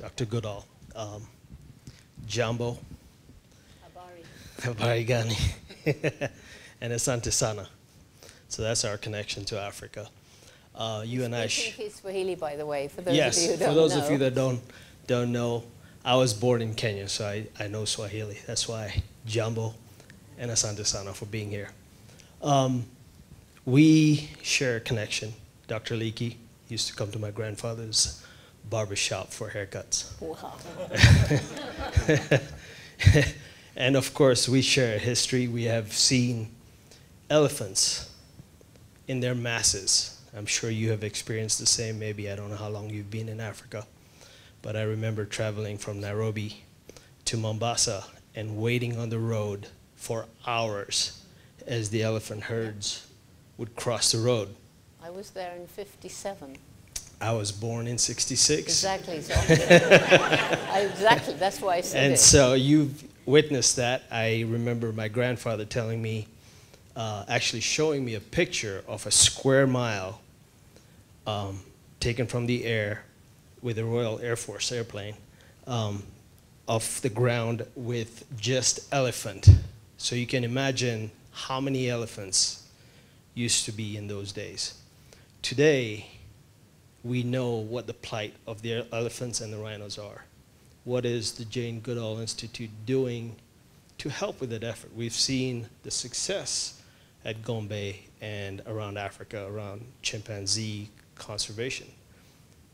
Dr. Goodall, um, Jambo, Habari. Habari Gani, and Asante Sana. So that's our connection to Africa. Uh, you and I. sh- Swahili, by the way, for those yes, of you who don't for those know. of you that don't don't know, I was born in Kenya, so I, I know Swahili. That's why Jambo and Asante Sana for being here. Um, we share a connection. Dr. Leakey used to come to my grandfather's barber shop for haircuts. Wow. and of course, we share a history. We have seen elephants in their masses. I'm sure you have experienced the same. Maybe I don't know how long you've been in Africa, but I remember traveling from Nairobi to Mombasa and waiting on the road for hours as the elephant herds would cross the road. I was there in 57. I was born in 66. Exactly. So exactly. That's why I said And it. so you've witnessed that. I remember my grandfather telling me, uh, actually showing me a picture of a square mile um, taken from the air with a Royal Air Force airplane um, of the ground with just elephant. So you can imagine how many elephants used to be in those days. Today, we know what the plight of the elephants and the rhinos are. What is the Jane Goodall Institute doing to help with that effort? We've seen the success at Gombe and around Africa, around chimpanzee conservation.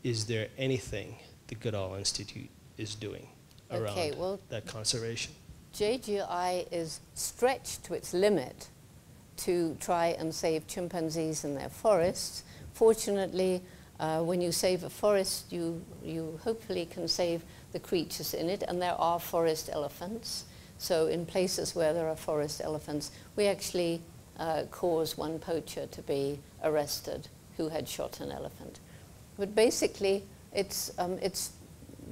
Is there anything the Goodall Institute is doing around Okay, well- that conservation? JGI is stretched to its limit to try and save chimpanzees in their forests. Fortunately, uh, when you save a forest, you, you hopefully can save the creatures in it, and there are forest elephants. So in places where there are forest elephants, we actually uh, one poacher to be arrested who had shot an elephant. But basically, it's, um, it's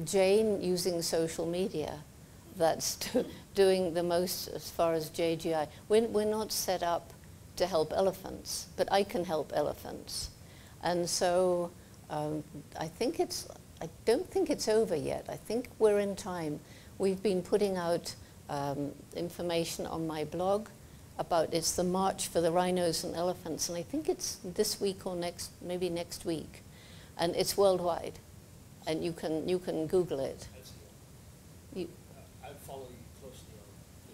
Jane using social media that's do- doing the most as far as JGI. We're, we're not set up to help elephants, but I can help elephants. And so um, I think it's, I don't think it's over yet. I think we're in time. We've been putting out um, information on my blog about it's the March for the Rhinos and Elephants, and I think it's this week or next, maybe next week. And it's worldwide. And you can, you can Google it. You, I follow you closely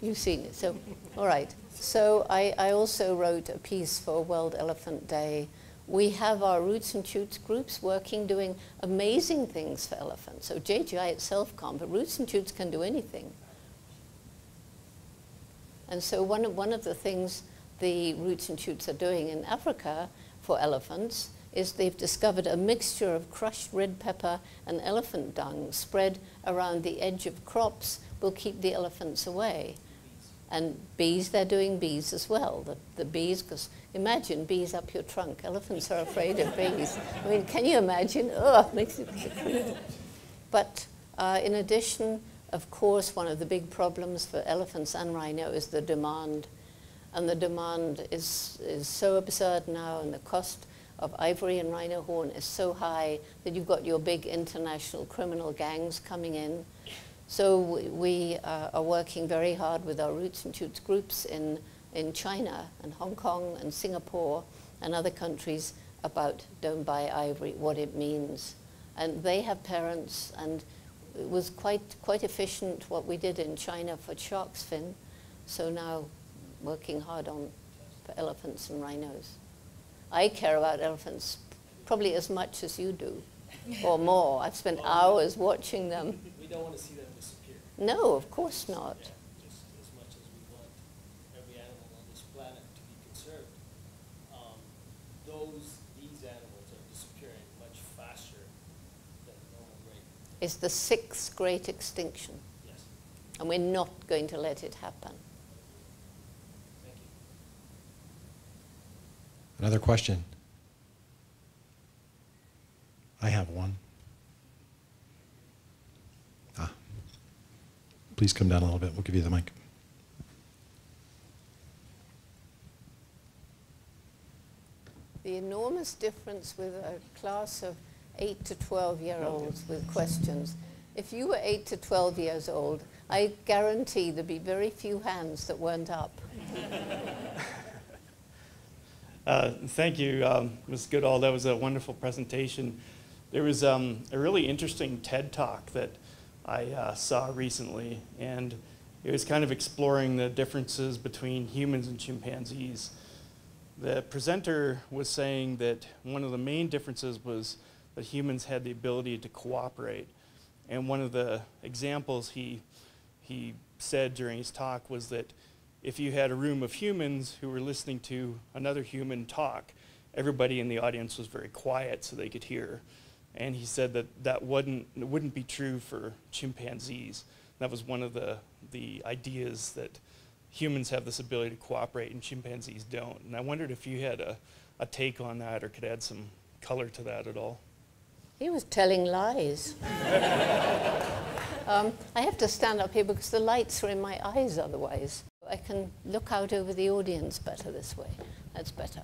You've seen it, so, all right. So I, I also wrote a piece for World Elephant Day. We have our Roots and Shoots groups working, doing amazing things for elephants. So JGI itself can't, but Roots and Shoots can do anything. And so one of, one of the things the Roots and Shoots are doing in Africa for elephants is they've discovered a mixture of crushed red pepper and elephant dung spread around the edge of crops will keep the elephants away. And bees, they're doing bees as well. The, the bees, because imagine bees up your trunk. Elephants are afraid of bees. I mean, can you imagine? Ugh, makes it. But uh, in addition, of course, one of the big problems for elephants and rhino is the demand. And the demand is, is so absurd now, and the cost of ivory and rhino horn is so high that you've got your big international criminal gangs coming in. So we, we uh, are working very hard with our Roots and Shoots groups in, in China and Hong Kong and Singapore and other countries about don't buy ivory, what it means. And they have parents, and it was quite, quite efficient what we did in China for shark's fin. So now working hard on for elephants and rhinos. I care about elephants probably as much as you do, or more. I've spent hours watching them. We don't want to see them disappear. No, of course not. just as much as we want every animal on this planet to be conserved, um, those, these animals are disappearing much faster than the normal rate. It's the sixth great extinction, Yes, and we're not going to let it happen. thank you. Another question? I have one. Please come down a little bit. We'll give you the mic. The enormous difference with a class of 8 to 12 year olds with questions if you were 8 to 12 years old, I guarantee there'd be very few hands that weren't up. Uh, thank you, um, Ms. Goodall. That was a wonderful presentation. There was um, a really interesting TED talk that I uh, saw recently, and it was kind of exploring the differences between humans and chimpanzees. The presenter was saying that one of the main differences was that humans had the ability to cooperate. And one of the examples he, he said during his talk was that if you had a room of humans who were listening to another human talk, everybody in the audience was very quiet so they could hear. And he said that that wouldn't, wouldn't be true for chimpanzees. That was one of the, the ideas that humans have this ability to cooperate and chimpanzees don't. And I wondered if you had a, a take on that or could add some color to that at all. He was telling lies. um, I have to stand up here because the lights are in my eyes otherwise. I can look out over the audience better this way. That's better.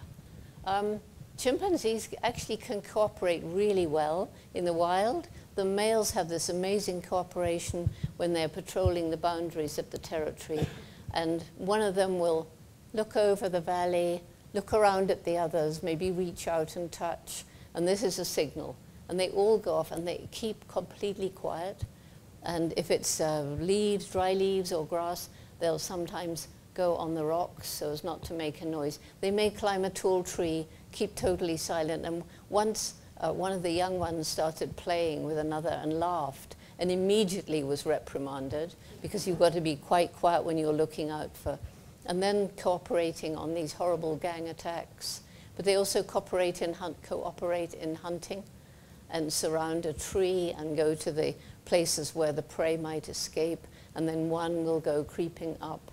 Um, chimpanzees actually can cooperate really well in the wild. The males have this amazing cooperation when they're patrolling the boundaries of the territory. And one of them will look over the valley, look around at the others, maybe reach out and touch. And this is a signal. And they all go off and they keep completely quiet. And if it's uh, leaves, dry leaves or grass, they'll sometimes go on the rocks so as not to make a noise. They may climb a tall tree, keep totally silent. And once uh, one of the young ones started playing with another and laughed and immediately was reprimanded because you've got to be quite quiet when you're looking out for, and then cooperating on these horrible gang attacks. But they also cooperate in, hunt, cooperate in hunting and surround a tree and go to the places where the prey might escape, and then one will go creeping up.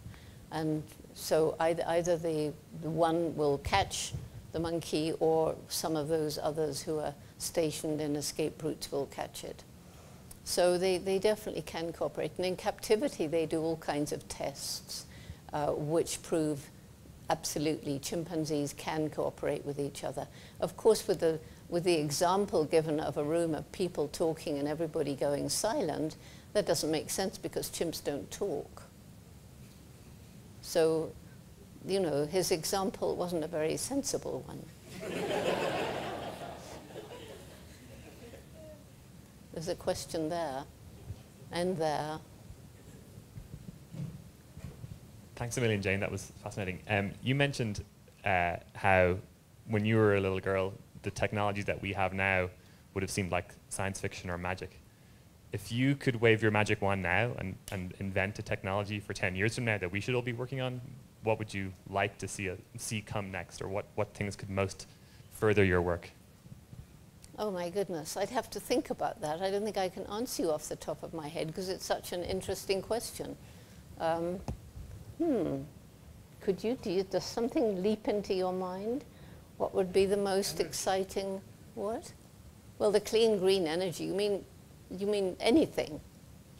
And so either, either the, the one will catch the monkey or some of those others who are stationed in escape routes will catch it. So they, they definitely can cooperate. And in captivity, they do all kinds of tests uh, which prove absolutely chimpanzees can cooperate with each other. Of course, with the, with the example given of a room of people talking and everybody going silent, that doesn't make sense because chimps don't talk. So, you know, his example wasn't a very sensible one. There's a question there and there. Thanks a million, Jane. That was fascinating. Um, you mentioned uh, how when you were a little girl, the technologies that we have now would have seemed like science fiction or magic. If you could wave your magic wand now and, and invent a technology for 10 years from now that we should all be working on, what would you like to see, a, see come next, or what, what things could most further your work? Oh my goodness, I'd have to think about that. I don't think I can answer you off the top of my head because it's such an interesting question. Um, hmm, could you, do you, does something leap into your mind? What would be the most exciting, what? Well, the clean green energy, you mean, you mean anything?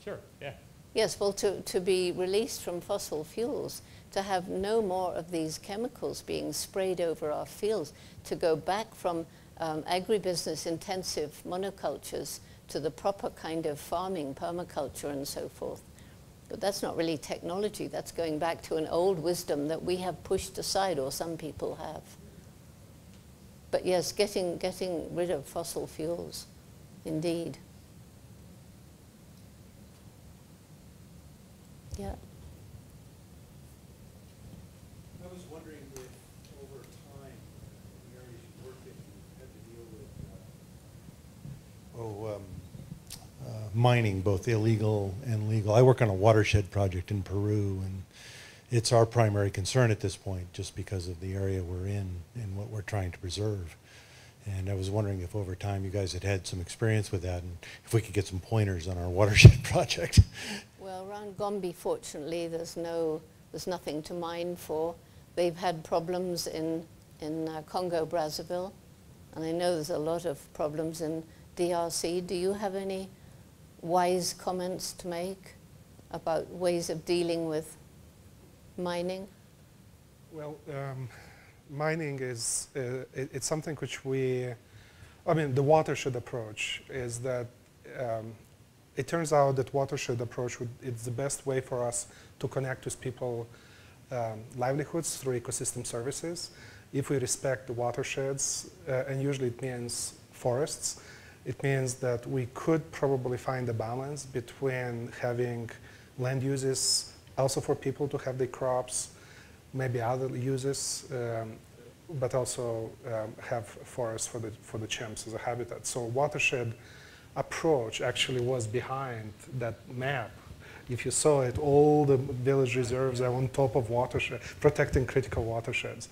Sure, yeah. Yes, well, to, to be released from fossil fuels, to have no more of these chemicals being sprayed over our fields, to go back from um, agribusiness intensive monocultures to the proper kind of farming, permaculture and so forth. But that's not really technology. That's going back to an old wisdom that we have pushed aside, or some people have. But yes, getting, getting rid of fossil fuels, indeed. Yeah. I was wondering if over time, in the areas you worked in, you had to deal with uh, oh, um, uh, mining, both illegal and legal. I work on a watershed project in Peru, and it's our primary concern at this point, just because of the area we're in and what we're trying to preserve. And I was wondering if over time you guys had had some experience with that, and if we could get some pointers on our watershed project. Around Gombe, fortunately, there's no, there's nothing to mine for. They've had problems in in uh, Congo Brazzaville, and I know there's a lot of problems in DRC. Do you have any wise comments to make about ways of dealing with mining? Well, um, mining is uh, it, it's something which we, I mean, the watershed approach is that um, it turns out that watershed approach would, it's the best way for us to connect with people um, livelihoods through ecosystem services. If we respect the watersheds, uh, and usually it means forests, it means that we could probably find a balance between having land uses also for people to have their crops, maybe other uses, um, but also um, have forests for the, for the chimps as a habitat. So watershed approach actually was behind that map. If you saw it, all the village reserves are on top of watershed, protecting critical watersheds.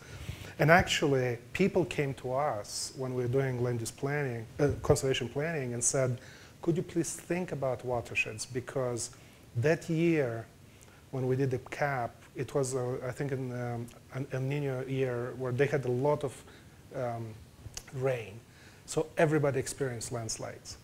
And actually, people came to us when we were doing land use planning, uh, conservation planning, and said, could you please think about watersheds? Because that year, when we did the cap, it was, uh, I think, in um, an El Nino year where they had a lot of um, rain. So everybody experienced landslides.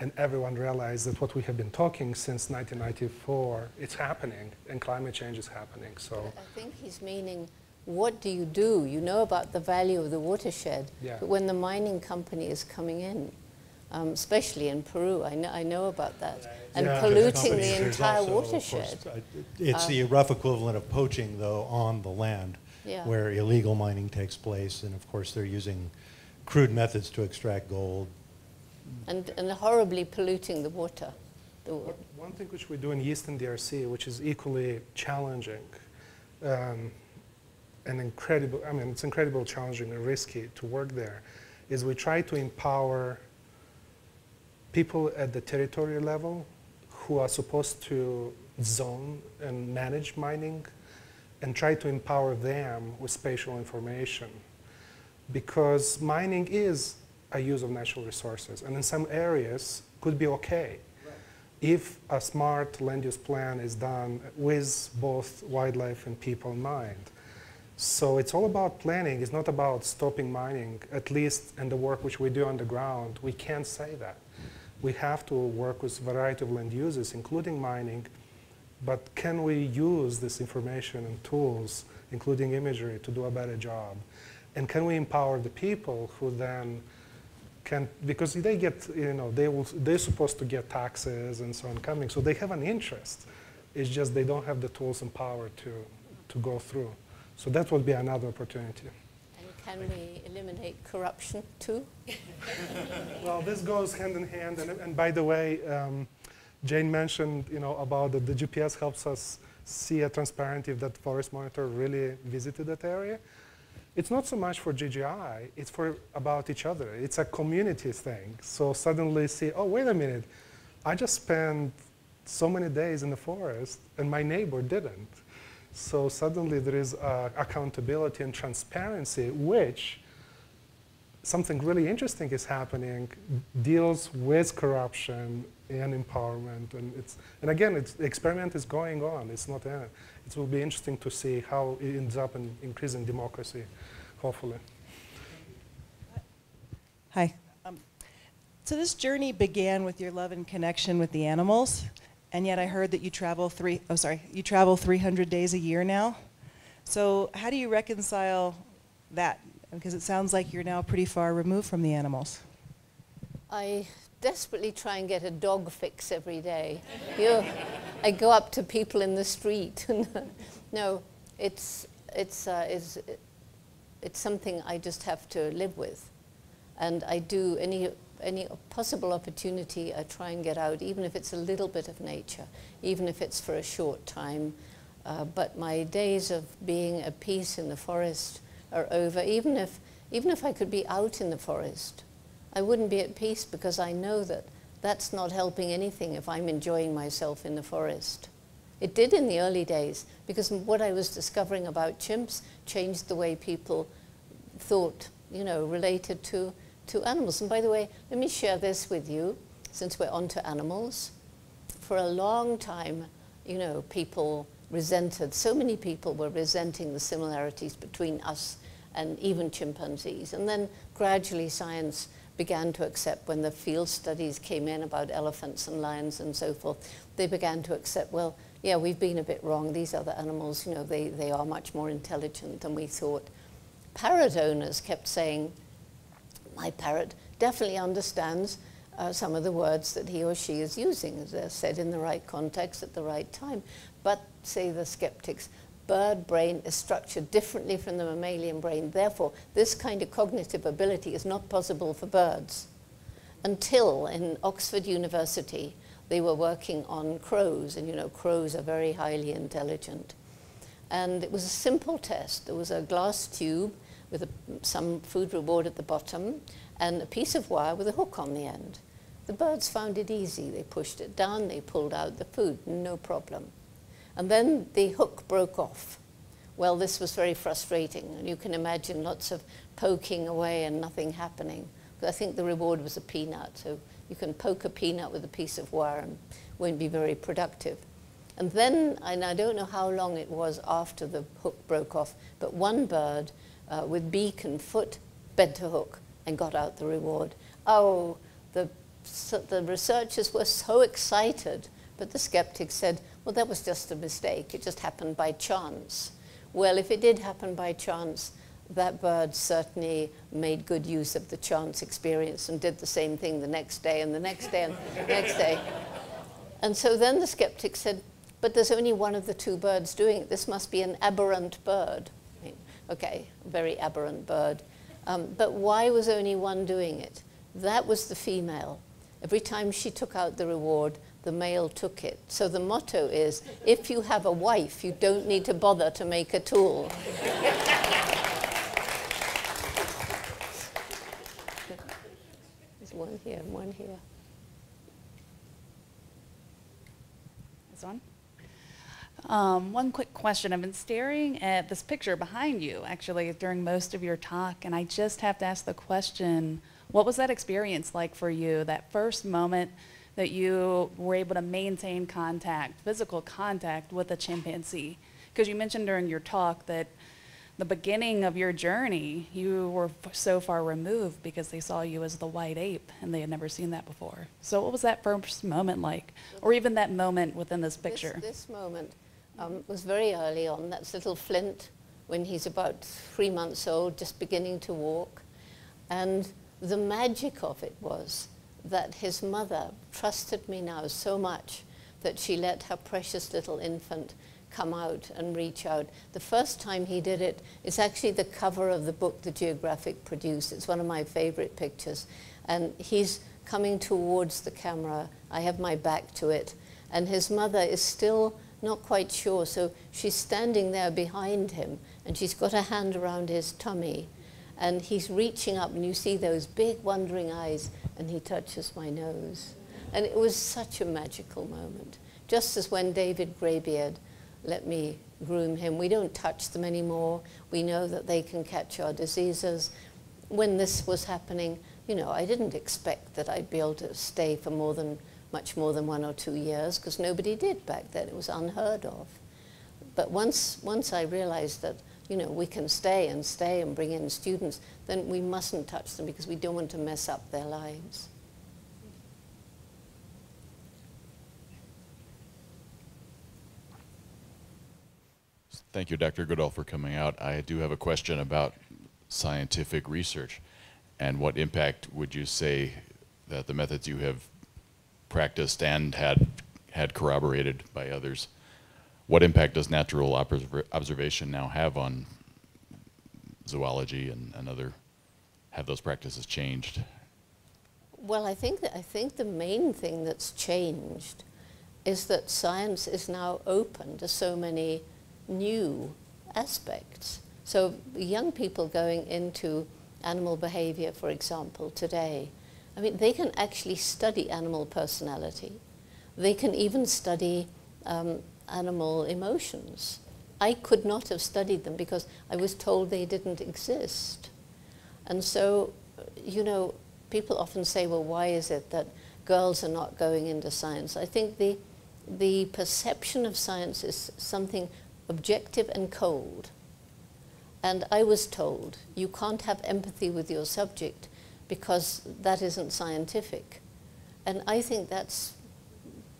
And everyone realized that what we have been talking since 1994, it's happening, and climate change is happening. So I think he's meaning, what do you do? You know about the value of the watershed, Yeah. but when the mining company is coming in, um, especially in Peru, I know, I know about that, and Yeah, polluting the entire also, of course, watershed. I- It's the rough equivalent of poaching, though, on the land, Yeah. where illegal mining takes place, and of course, they're using crude methods to extract gold. And, and horribly polluting the water. The, One thing which we do in Eastern DRC, which is equally challenging, um, and incredible, I mean, it's incredibly challenging and risky to work there, is we try to empower people at the territory level who are supposed to zone and manage mining and try to empower them with spatial information. Because mining is a use of natural resources, and in some areas could be okay if a smart land use plan is done with both wildlife and people in mind. So it's all about planning. It's not about stopping mining, at least in the work which we do on the ground. We can't say that. We have to work with a variety of land uses, including mining, but can we use this information and tools, including imagery, to do a better job? And can we empower the people who then can, because they get, you know, they will, they're supposed to get taxes and so on coming, so they have an interest. It's just they don't have the tools and power to, to go through. So that would be another opportunity. and can we eliminate corruption too? Well, this goes hand in hand, and, and by the way, um, Jane mentioned, you know, about that the GPS helps us see a transparency if that forest monitor really visited that area. It's not so much for JGI, it's for about each other. It's a community thing. So suddenly see, oh, wait a minute, I just spent so many days in the forest and my neighbor didn't. So suddenly there is uh, accountability and transparency, which something really interesting is happening, deals with corruption and empowerment. And, it's, and again, it's, the experiment is going on. It's not. It will be interesting to see how it ends up in increasing democracy, hopefully. Hi. Um, so this journey began with your love and connection with the animals, and yet I heard that you travel three, oh sorry, you travel 300 days a year now. So how do you reconcile that? Because it sounds like you're now pretty far removed from the animals. I desperately try and get a dog fix every day. You know, I go up to people in the street. And no, it's, it's, uh, it's, it's something I just have to live with. And I do any, any possible opportunity, I try and get out, even if it's a little bit of nature, even if it's for a short time. Uh, but my days of being at peace in the forest are over. Even if, even if I could be out in the forest, I wouldn't be at peace because I know that that's not helping anything if I'm enjoying myself in the forest. It did in the early days because what I was discovering about chimps changed the way people thought, you know, related to, to animals. And by the way, let me share this with you since we're on to animals. For a long time, you know, people resented, so many people were resenting the similarities between us and even chimpanzees. And then gradually science began to accept when the field studies came in about elephants and lions and so forth, they began to accept, well, yeah, we've been a bit wrong. These other animals, you know, they, they are much more intelligent than we thought. Parrot owners kept saying, my parrot definitely understands uh, some of the words that he or she is using, they're said in the right context at the right time. But, say the skeptics, bird brain is structured differently from the mammalian brain. Therefore, this kind of cognitive ability is not possible for birds. Until in Oxford University, they were working on crows, and you know, crows are very highly intelligent. And it was a simple test. There was a glass tube with a, some food reward at the bottom and a piece of wire with a hook on the end. The birds found it easy. They pushed it down, they pulled out the food, no problem. And then the hook broke off. Well, this was very frustrating, and you can imagine lots of poking away and nothing happening. I think the reward was a peanut, so you can poke a peanut with a piece of wire and won't be very productive. And then, and I don't know how long it was after the hook broke off, but one bird uh, with beak and foot bent a hook and got out the reward. Oh, the, so the researchers were so excited, but the skeptics said, well, that was just a mistake. It just happened by chance. Well, if it did happen by chance, that bird certainly made good use of the chance experience and did the same thing the next day and the next day and the next day. And so then the skeptic said, but there's only one of the two birds doing it. This must be an aberrant bird. Okay, very aberrant bird. Um, but why was only one doing it? That was the female. Every time she took out the reward, the male took it. So the motto is, if you have a wife, you don't need to bother to make a tool. There's one here and one here. This one? Um, one quick question. I've been staring at this picture behind you, actually, during most of your talk, and I just have to ask the question, what was that experience like for you, that first moment that you were able to maintain contact, physical contact with a chimpanzee? Because you mentioned during your talk that the beginning of your journey, you were so far removed because they saw you as the white ape and they had never seen that before. So what was that first moment like? Or even that moment within this picture? This, this moment um, was very early on. That's little Flint when he's about three months old, just beginning to walk. And the magic of it was that his mother trusted me now so much that she let her precious little infant come out and reach out. The first time he did it, it's actually the cover of the book the Geographic produced. It's one of my favorite pictures. And he's coming towards the camera. I have my back to it. And his mother is still not quite sure. So she's standing there behind him and she's got a hand around his tummy. And he's reaching up and you see those big wondering eyes and he touches my nose. And it was such a magical moment. Just as when David Greybeard let me groom him. We don't touch them anymore. We know that they can catch our diseases. When this was happening, you know, I didn't expect that I'd be able to stay for more than, much more than one or two years, because nobody did back then. It was unheard of. But once, once I realized that, you know, we can stay and stay and bring in students, then we mustn't touch them because we don't want to mess up their lives. Thank you, Dr. Goodall, for coming out. I do have a question about scientific research and what impact would you say that the methods you have practiced and had had corroborated by others, what impact does natural observation now have on zoology and, and other, have those practices changed? Well, I think that I think the main thing that's changed is that science is now open to so many new aspects. So young people going into animal behavior, for example, today, I mean, they can actually study animal personality. They can even study um, animal emotions. I could not have studied them because I was told they didn't exist. And so, you know, people often say, well, why is it that girls are not going into science? I think the, the perception of science is something objective and cold. And I was told, you can't have empathy with your subject because that isn't scientific. And I think that's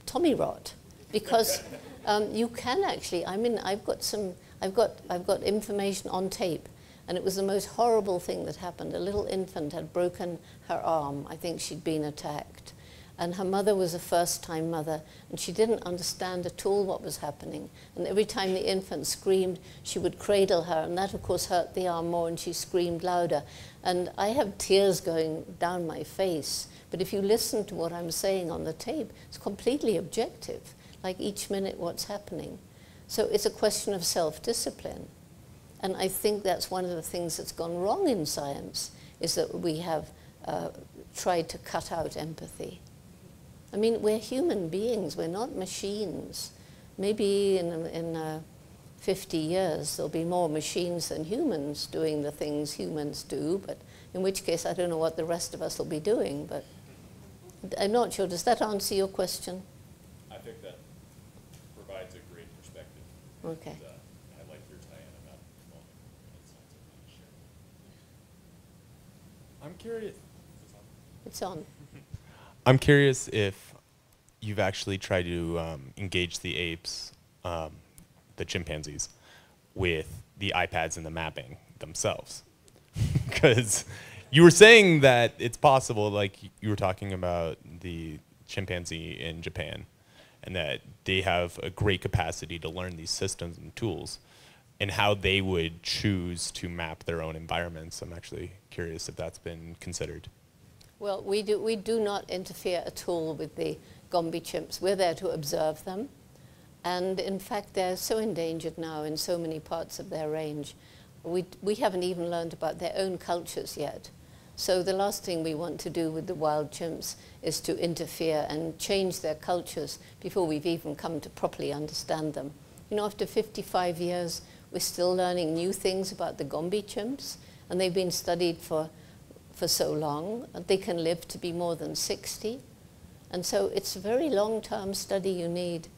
Tommy rot because um, you can actually, I mean, I've got some, I've got, I've got information on tape And it was the most horrible thing that happened. A little infant had broken her arm. I think she'd been attacked. And her mother was a first time mother, and she didn't understand at all what was happening. And every time the infant screamed, she would cradle her, and that, of course, hurt the arm more, and she screamed louder. And I have tears going down my face. But if you listen to what I'm saying on the tape, it's completely objective, like each minute what's happening. So it's a question of self discipline. And I think that's one of the things that's gone wrong in science, is that we have uh, tried to cut out empathy. I mean, we're human beings, we're not machines. Maybe in, in uh, 50 years there'll be more machines than humans doing the things humans do, but in which case I don't know what the rest of us will be doing. But I'm not sure. Does that answer your question? I think that provides a great perspective. Okay. And, uh, I like your tie-in about the moment and science of leadership. I'm curious. It's on. I'm curious if you've actually tried to um, engage the apes, um, the chimpanzees, with the iPads and the mapping themselves. Because you were saying that it's possible, like you were talking about the chimpanzee in Japan, and that they have a great capacity to learn these systems and tools, and how they would choose to map their own environments. I'm actually curious if that's been considered. Well, we do, we do not interfere at all with the Gombe chimps. We're there to observe them. And in fact, they're so endangered now in so many parts of their range. We, we haven't even learned about their own cultures yet. So the last thing we want to do with the wild chimps is to interfere and change their cultures before we've even come to properly understand them. You know, after 55 years, we're still learning new things about the Gombe chimps, and they've been studied for for so long. They can live to be more than 60. And so it's a very long-term study you need.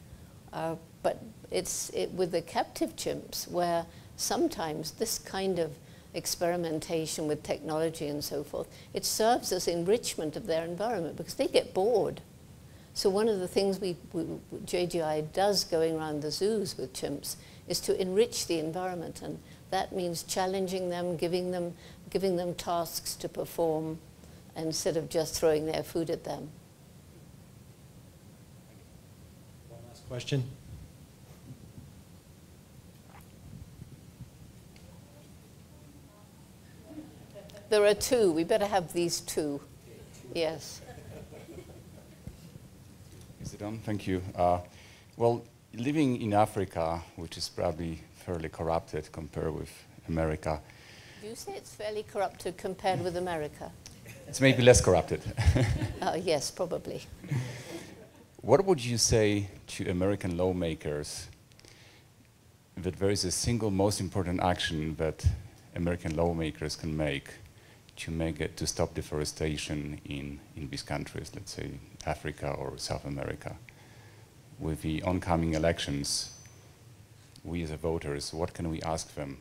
Uh, but it's it, with the captive chimps where sometimes this kind of experimentation with technology and so forth, it serves as enrichment of their environment because they get bored. So one of the things we, we, JGI does going around the zoos with chimps is to enrich the environment and that means challenging them, giving them giving them tasks to perform instead of just throwing their food at them. One last question. There are two. We better have these two. Yes. Is it on? Thank you. Uh, well, living in Africa, which is probably fairly corrupted compared with America, do you say it's fairly corrupted compared with America? It's maybe less corrupted. uh, yes, probably. What would you say to American lawmakers that there is a single most important action that American lawmakers can make to make it to stop deforestation in, in these countries, let's say Africa or South America? With the oncoming elections, we as voters, what can we ask them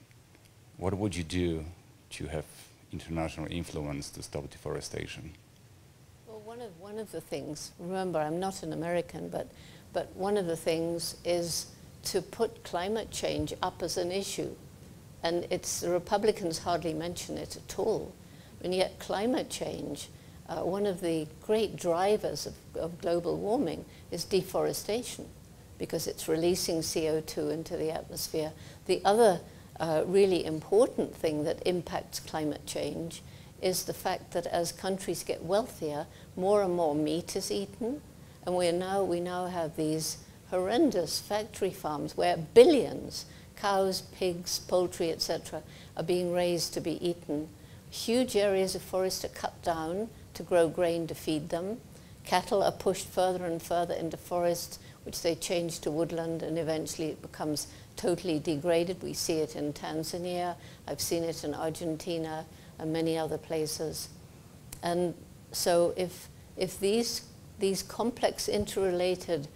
what would you do to have international influence to stop deforestation? Well, one of, one of the things, remember, I'm not an American, but, but one of the things is to put climate change up as an issue. And it's, the Republicans hardly mention it at all. And yet climate change, uh, one of the great drivers of, of global warming is deforestation because it's releasing CO2 into the atmosphere. The other uh, really important thing that impacts climate change is the fact that as countries get wealthier, more and more meat is eaten. And we now, we now have these horrendous factory farms where billions, cows, pigs, poultry, etc., are being raised to be eaten. Huge areas of forest are cut down to grow grain to feed them. Cattle are pushed further and further into forests, which they change to woodland, and eventually it becomes totally degraded. We see it in Tanzania, I've seen it in Argentina and many other places. And so if, if these, these complex interrelated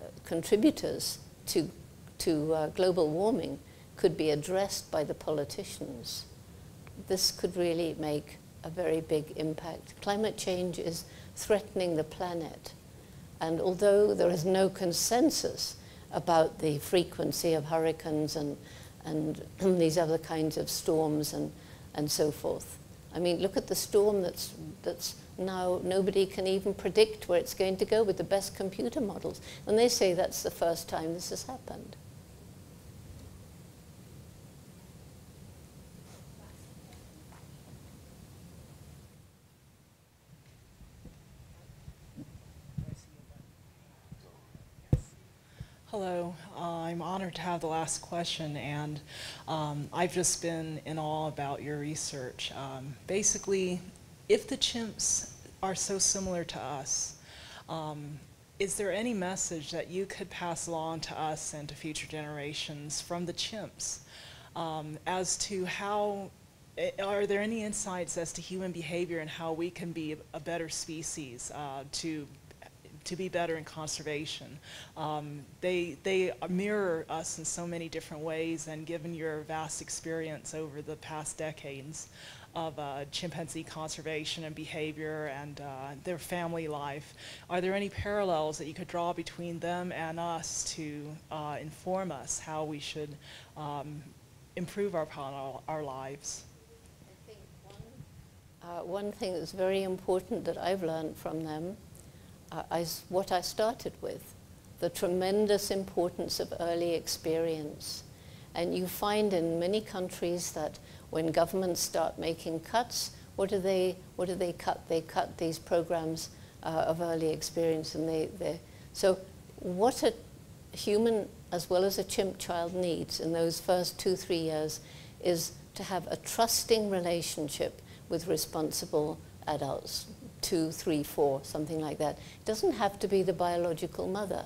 uh, contributors to, to uh, global warming could be addressed by the politicians, this could really make a very big impact. Climate change is threatening the planet. And although there is no consensus about the frequency of hurricanes and, and these other kinds of storms and, and so forth. I mean, look at the storm that's, that's now nobody can even predict where it's going to go with the best computer models. And they say that's the first time this has happened. Hello, uh, I'm honored to have the last question, and um, I've just been in awe about your research. Um, basically, if the chimps are so similar to us, um, is there any message that you could pass along to us and to future generations from the chimps um, as to how, eh, are there any insights as to human behavior and how we can be a better species uh, to to be better in conservation. Um, they, they mirror us in so many different ways, and given your vast experience over the past decades of uh, chimpanzee conservation and behavior and uh, their family life, are there any parallels that you could draw between them and us to uh, inform us how we should um, improve our, our lives? I think uh, one thing that's very important that I've learned from them What I started with, the tremendous importance of early experience. And you find in many countries that when governments start making cuts, what do they, what do they cut? They cut these programs uh, of early experience. And they, they, so what a human as well as a chimp child needs in those first two, three years is to have a trusting relationship with responsible adults, two, three, four, something like that. It doesn't have to be the biological mother,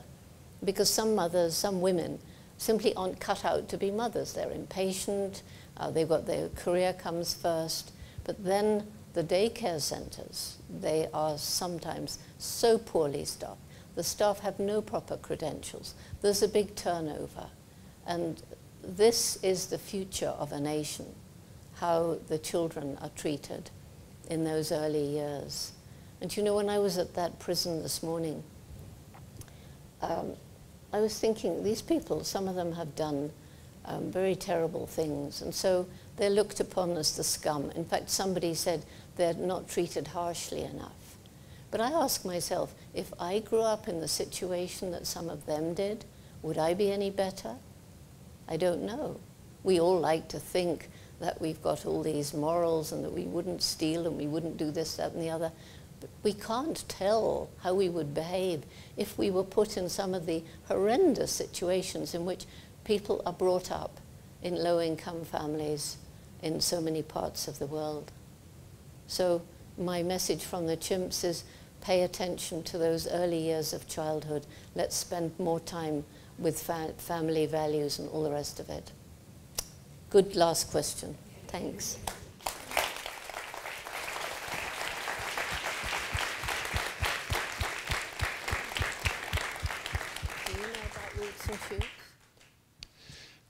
because some mothers, some women, simply aren't cut out to be mothers. They're impatient, uh, they've got their career comes first, but then the daycare centers, they are sometimes so poorly staffed. The staff have no proper credentials. There's a big turnover. And this is the future of a nation, how the children are treated in those early years. And you know, when I was at that prison this morning, um, I was thinking, these people, some of them have done um, very terrible things, and so they're looked upon as the scum. In fact, somebody said they're not treated harshly enough. But I ask myself, if I grew up in the situation that some of them did, would I be any better? I don't know. We all like to think that we've got all these morals and that we wouldn't steal and we wouldn't do this, that, and the other we can't tell how we would behave if we were put in some of the horrendous situations in which people are brought up in low-income families in so many parts of the world. So my message from the chimps is pay attention to those early years of childhood. Let's spend more time with fa family values and all the rest of it. Good last question. Thanks.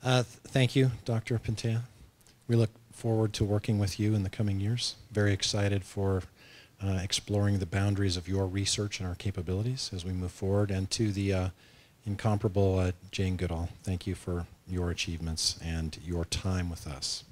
Uh, th thank you, Dr. Pintea. We look forward to working with you in the coming years. Very excited for uh, exploring the boundaries of your research and our capabilities as we move forward. And to the uh, incomparable uh, Jane Goodall, thank you for your achievements and your time with us.